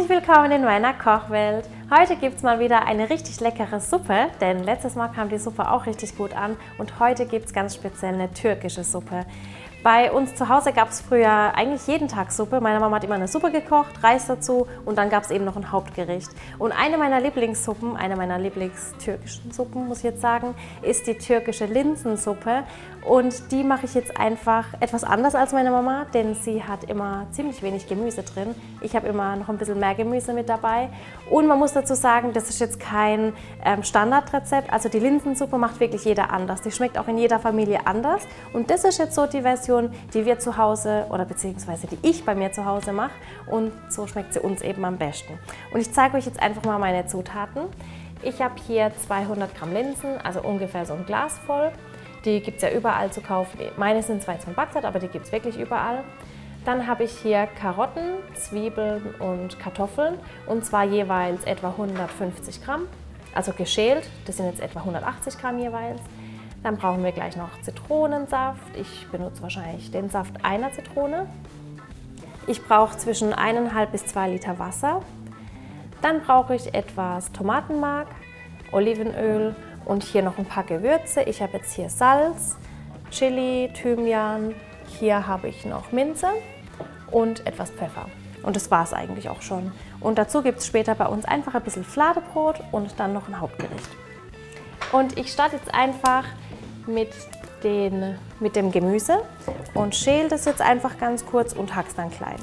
Herzlich willkommen in meiner Kochwelt. Heute gibt es mal wieder eine richtig leckere Suppe, denn letztes Mal kam die Suppe auch richtig gut an und heute gibt es ganz speziell eine türkische Suppe. Bei uns zu Hause gab es früher eigentlich jeden Tag Suppe. Meine Mama hat immer eine Suppe gekocht, Reis dazu und dann gab es eben noch ein Hauptgericht. Und eine meiner Lieblingssuppen, eine meiner Lieblingstürkischen Suppen, muss ich jetzt sagen, ist die türkische Linsensuppe. Und die mache ich jetzt einfach etwas anders als meine Mama, denn sie hat immer ziemlich wenig Gemüse drin. Ich habe immer noch ein bisschen mehr Gemüse mit dabei. Und man muss dazu sagen, das ist jetzt kein ähm, Standardrezept. Also die Linsensuppe macht wirklich jeder anders. Die schmeckt auch in jeder Familie anders. Und das ist jetzt so die Version, Kombination, die wir zu Hause oder beziehungsweise die ich bei mir zu Hause mache und so schmeckt sie uns eben am besten. Und ich zeige euch jetzt einfach mal meine Zutaten. Ich habe hier 200 Gramm Linsen, also ungefähr so ein Glas voll. Die gibt es ja überall zu kaufen. Meine sind zwar jetzt von Backzeit, aber die gibt es wirklich überall. Dann habe ich hier Karotten, Zwiebeln und Kartoffeln und zwar jeweils etwa 150 Gramm, also geschält. Das sind jetzt etwa 180 Gramm jeweils. Dann brauchen wir gleich noch Zitronensaft. Ich benutze wahrscheinlich den Saft einer Zitrone. Ich brauche zwischen 1,5 bis 2 Liter Wasser. Dann brauche ich etwas Tomatenmark, Olivenöl und hier noch ein paar Gewürze. Ich habe jetzt hier Salz, Chili, Thymian, hier habe ich noch Minze und etwas Pfeffer. Und das war es eigentlich auch schon. Und dazu gibt es später bei uns einfach ein bisschen Fladebrot und dann noch ein Hauptgericht. Und ich starte jetzt einfach mit, den, mit dem Gemüse und schäle das jetzt einfach ganz kurz und hack's dann klein.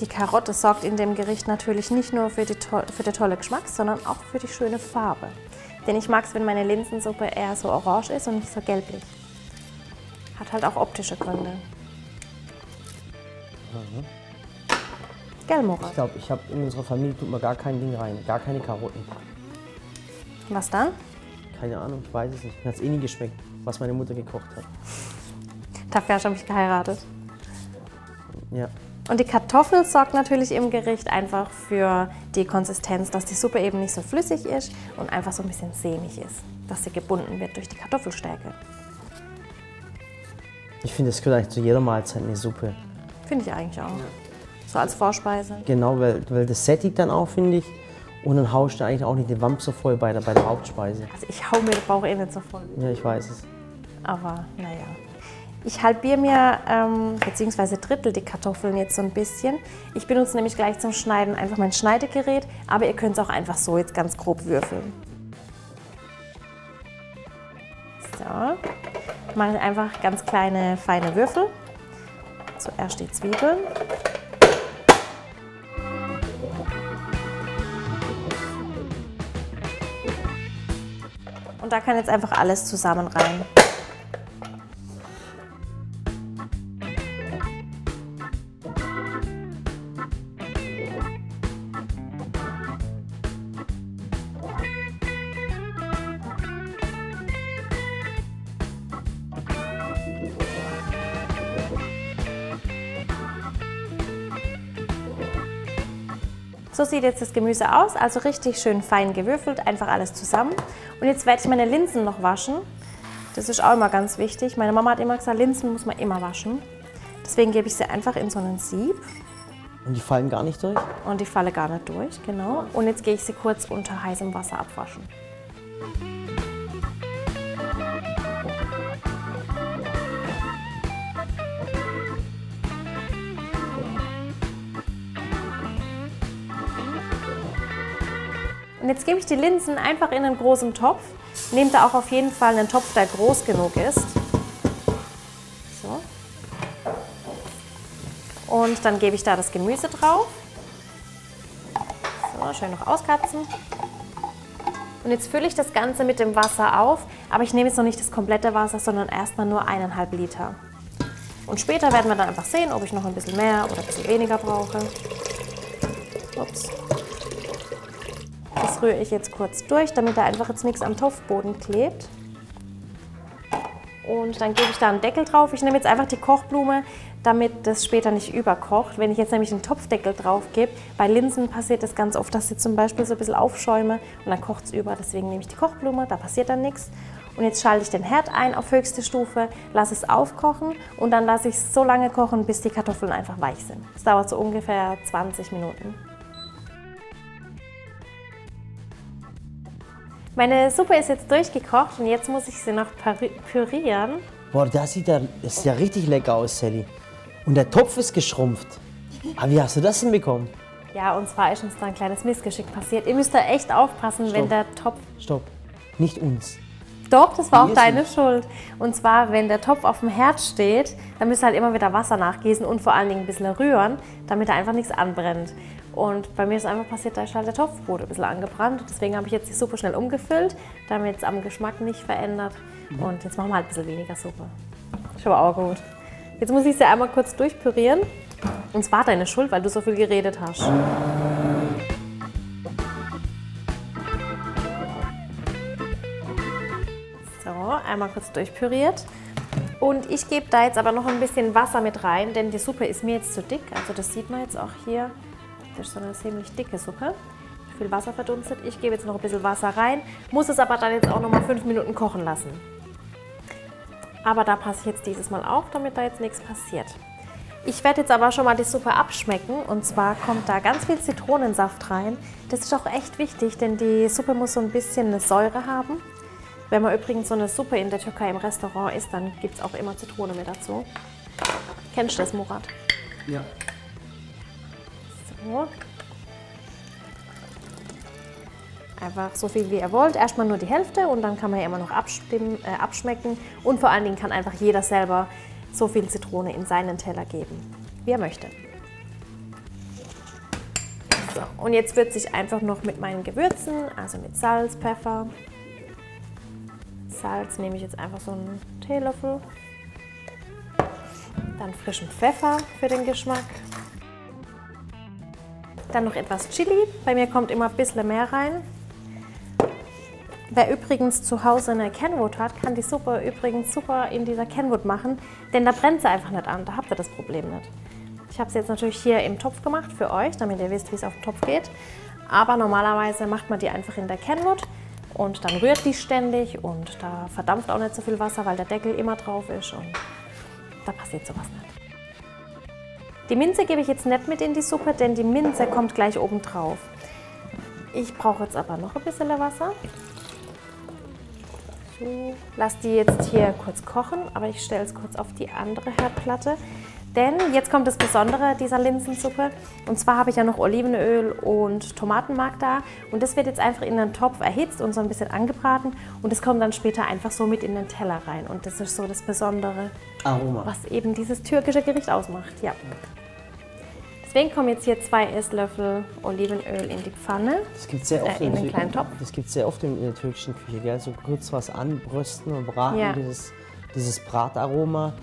Die Karotte sorgt in dem Gericht natürlich nicht nur für, die für den tolle Geschmack, sondern auch für die schöne Farbe. Denn ich mag es, wenn meine Linsensuppe eher so orange ist und nicht so gelblich. Hat halt auch optische Gründe. Mhm. Gell, Murat? Ich glaube, ich habe in unserer Familie tut man gar kein Ding rein, gar keine Karotten. Was dann? Keine Ahnung, ich weiß es nicht. Mir hat es eh nie geschmeckt, was meine Mutter gekocht hat. Dafür hast du mich geheiratet. Ja. Und die Kartoffel sorgt natürlich im Gericht einfach für die Konsistenz, dass die Suppe eben nicht so flüssig ist und einfach so ein bisschen sämig ist, dass sie gebunden wird durch die Kartoffelstärke. Ich finde, es gehört eigentlich zu jeder Mahlzeit eine Suppe. Finde ich eigentlich auch. So als Vorspeise. Genau, weil, weil das sättigt dann auch, finde ich. Und dann haust du eigentlich auch nicht den Wamp so voll bei der, bei der Hauptspeise. Also ich hau mir den Bauch eh nicht so voll. Ja, ich weiß es. Aber naja. Ich halbiere mir ähm, bzw. drittel die Kartoffeln jetzt so ein bisschen. Ich benutze nämlich gleich zum Schneiden einfach mein Schneidegerät, aber ihr könnt es auch einfach so jetzt ganz grob würfeln. So, mache einfach ganz kleine feine Würfel. Zuerst die Zwiebeln. Und da kann jetzt einfach alles zusammen rein. So sieht jetzt das Gemüse aus, also richtig schön fein gewürfelt, einfach alles zusammen. Und jetzt werde ich meine Linsen noch waschen. Das ist auch immer ganz wichtig. Meine Mama hat immer gesagt, Linsen muss man immer waschen. Deswegen gebe ich sie einfach in so einen Sieb. Und die fallen gar nicht durch? Und die fallen gar nicht durch, genau. Und jetzt gehe ich sie kurz unter heißem Wasser abwaschen. Und jetzt gebe ich die Linsen einfach in einen großen Topf. Nehmt da auch auf jeden Fall einen Topf, der groß genug ist. So. Und dann gebe ich da das Gemüse drauf. So, schön noch auskatzen. Und jetzt fülle ich das Ganze mit dem Wasser auf, aber ich nehme jetzt noch nicht das komplette Wasser, sondern erstmal nur eineinhalb Liter. Und später werden wir dann einfach sehen, ob ich noch ein bisschen mehr oder ein bisschen weniger brauche. Ups. Das rühre ich jetzt kurz durch, damit da einfach jetzt nichts am Topfboden klebt. Und dann gebe ich da einen Deckel drauf. Ich nehme jetzt einfach die Kochblume, damit das später nicht überkocht. Wenn ich jetzt nämlich einen Topfdeckel drauf gebe, bei Linsen passiert das ganz oft, dass sie zum Beispiel so ein bisschen aufschäume und dann kocht es über. Deswegen nehme ich die Kochblume, da passiert dann nichts. Und jetzt schalte ich den Herd ein auf höchste Stufe, lasse es aufkochen und dann lasse ich es so lange kochen, bis die Kartoffeln einfach weich sind. Das dauert so ungefähr 20 Minuten. Meine Suppe ist jetzt durchgekocht und jetzt muss ich sie noch pürieren. Boah, das sieht ja, das sieht ja richtig lecker aus, Sally. Und der Topf ist geschrumpft. Aber wie hast du das hinbekommen? Ja, und zwar ist uns da ein kleines Missgeschick passiert. Ihr müsst da echt aufpassen, Stopp. wenn der Topf... Stopp, nicht uns. Doch, das war auch deine. Schuld. Und zwar, wenn der Topf auf dem Herd steht, dann müsst ihr halt immer wieder Wasser nachgießen und vor allen Dingen ein bisschen rühren, damit da einfach nichts anbrennt. Und bei mir ist einfach passiert, da ist halt der Topfbrot ein bisschen angebrannt. Deswegen habe ich jetzt die Suppe schnell umgefüllt, damit es am Geschmack nicht verändert. Mhm. Und jetzt machen wir halt ein bisschen weniger Suppe. Ist aber auch gut. Jetzt muss ich sie einmal kurz durchpürieren. Und es war deine Schuld, weil du so viel geredet hast. So, einmal kurz durchpüriert. Und ich gebe da jetzt aber noch ein bisschen Wasser mit rein, denn die Suppe ist mir jetzt zu dick. Also das sieht man jetzt auch hier. Das ist so eine ziemlich dicke Suppe. Viel Wasser verdunstet. Ich gebe jetzt noch ein bisschen Wasser rein, muss es aber dann jetzt auch noch mal fünf Minuten kochen lassen. Aber da passe ich jetzt dieses Mal auf, damit da jetzt nichts passiert. Ich werde jetzt aber schon mal die Suppe abschmecken und zwar kommt da ganz viel Zitronensaft rein. Das ist auch echt wichtig, denn die Suppe muss so ein bisschen eine Säure haben. Wenn man übrigens so eine Suppe in der Türkei im Restaurant isst, dann gibt es auch immer Zitrone mit dazu. Kennst du das, Murat? Ja. Einfach so viel wie ihr wollt. Erstmal nur die Hälfte und dann kann man ja immer noch äh, abschmecken. Und vor allen Dingen kann einfach jeder selber so viel Zitrone in seinen Teller geben, wie er möchte. So, und jetzt würze ich einfach noch mit meinen Gewürzen, also mit Salz, Pfeffer. Salz nehme ich jetzt einfach so einen Teelöffel. Dann frischen Pfeffer für den Geschmack. Dann noch etwas Chili. Bei mir kommt immer ein bisschen mehr rein. Wer übrigens zu Hause eine Kenwood hat, kann die Suppe übrigens super in dieser Kenwood machen, denn da brennt sie einfach nicht an, da habt ihr das Problem nicht. Ich habe sie jetzt natürlich hier im Topf gemacht für euch, damit ihr wisst, wie es auf den Topf geht. Aber normalerweise macht man die einfach in der Kenwood und dann rührt die ständig und da verdampft auch nicht so viel Wasser, weil der Deckel immer drauf ist und da passiert sowas nicht. Die Minze gebe ich jetzt nicht mit in die Suppe, denn die Minze kommt gleich oben drauf. Ich brauche jetzt aber noch ein bisschen Wasser. So, lass die jetzt hier kurz kochen, aber ich stelle es kurz auf die andere Herdplatte. Denn jetzt kommt das Besondere dieser Linsensuppe. Und zwar habe ich ja noch Olivenöl und Tomatenmark da. Und das wird jetzt einfach in den Topf erhitzt und so ein bisschen angebraten. Und das kommt dann später einfach so mit in den Teller rein. Und das ist so das Besondere, Aroma. was eben dieses türkische Gericht ausmacht. Ja. Deswegen kommen jetzt hier zwei Esslöffel Olivenöl in die Pfanne. Das gibt sehr oft äh, in, den kleinen Topf. Das gibt sehr oft in der türkischen Küche, gell? So kurz was anbrösten und braten, ja. dieses, dieses Brataroma.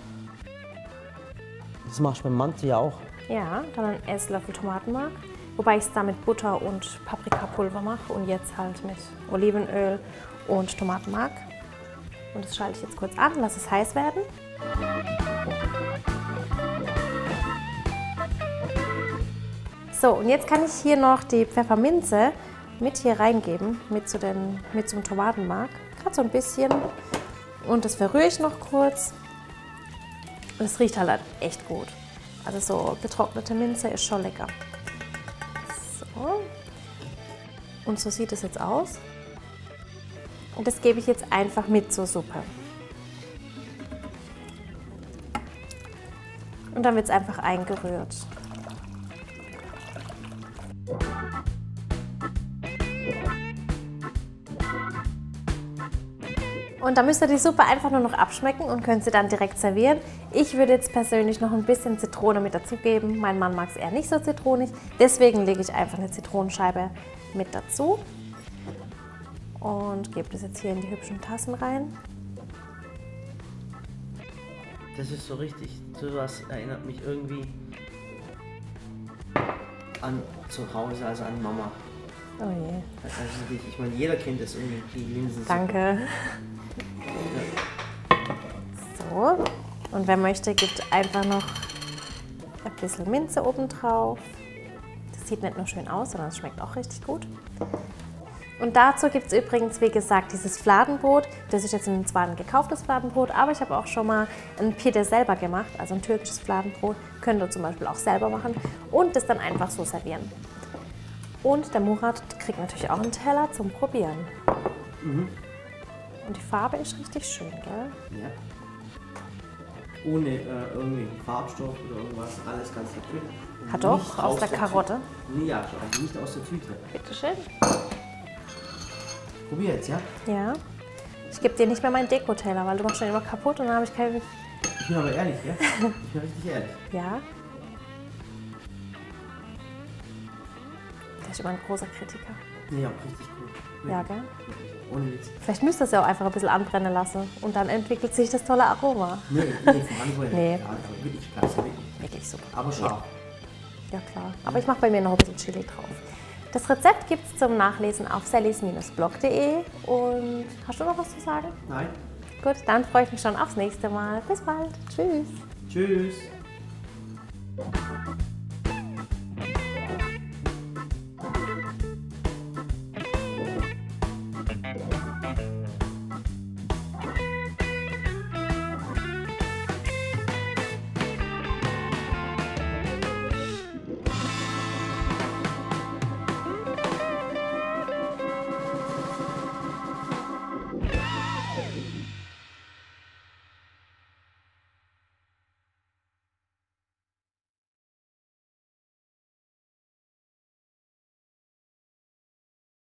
Das machst du beim Mantel ja auch. Ja, dann ein Esslöffel Tomatenmark. Wobei ich es da mit Butter und Paprikapulver mache und jetzt halt mit Olivenöl und Tomatenmark. Und das schalte ich jetzt kurz an, lasse es heiß werden. So, und jetzt kann ich hier noch die Pfefferminze mit hier reingeben, mit, zu den, mit zum Tomatenmark. Gerade so ein bisschen. Und das verrühre ich noch kurz. Und es riecht halt echt gut. Also so getrocknete Minze ist schon lecker. So. Und so sieht es jetzt aus. Und das gebe ich jetzt einfach mit zur Suppe. Und dann wird es einfach eingerührt. Und da müsst ihr die Suppe einfach nur noch abschmecken und könnt sie dann direkt servieren. Ich würde jetzt persönlich noch ein bisschen Zitrone mit dazugeben. Mein Mann mag es eher nicht so zitronig. Deswegen lege ich einfach eine Zitronenscheibe mit dazu. Und gebe das jetzt hier in die hübschen Tassen rein. Das ist so richtig. So was erinnert mich irgendwie an zu Hause, also an Mama. Oh je. Also ich meine, jeder kennt das irgendwie, die Linsen. Danke. So. Und wer möchte, gibt einfach noch ein bisschen Minze oben drauf. Das sieht nicht nur schön aus, sondern es schmeckt auch richtig gut. Und dazu gibt es übrigens, wie gesagt, dieses Fladenbrot. Das ist jetzt zwar ein gekauftes Fladenbrot, aber ich habe auch schon mal ein Pide selber gemacht, also ein türkisches Fladenbrot. Könnt ihr zum Beispiel auch selber machen und das dann einfach so servieren. Und der Murat kriegt natürlich auch einen Teller zum Probieren. Mhm. Und die Farbe ist richtig schön, gell? Ja. Ohne äh, irgendwie Farbstoff oder irgendwas, alles ganz natürlich. Und Hat doch, aus der Tü- Karotte. Nee, ja, also nicht aus der Tüte. Bitte schön. Probier jetzt, ja? Ja. Ich gebe dir nicht mehr meinen Dekoteller, weil du machst schon immer kaputt und dann habe ich keinen. Ich bin aber ehrlich, ja? Ich bin richtig ehrlich. Ja. Der ist immer ein großer Kritiker. Nee, auch richtig gut. Ja, gell? Ohne Witz. Vielleicht müsst ihr es ja auch einfach ein bisschen anbrennen lassen und dann entwickelt sich das tolle Aroma. Nee, nee, Anfang Nee. Ja, also wirklich klasse, wirklich. Wirklich super. Aber scharf. Ja, klar. Aber ich mache bei mir noch ein bisschen Chili drauf. Das Rezept gibt es zum Nachlesen auf sallys-blog.de. Und hast du noch was zu sagen? Nein? Gut, dann freue ich mich schon aufs nächste Mal. Bis bald. Tschüss. Tschüss.